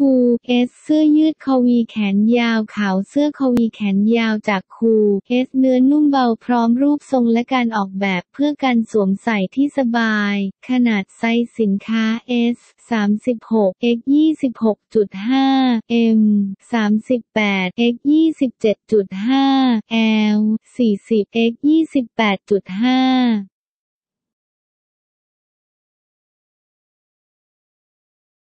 KOO'S เสื้อยืดคอวีแขนยาวขาวเสื้อคอวีแขนยาวจาก KOO'S เนื้อนุ่มเบาพร้อมรูปทรงและการออกแบบเพื่อการสวมใส่ที่สบาย ขนาดไซส์สินค้า S 36 x 26.5 M 38 x 27.5 L 40 x 28.5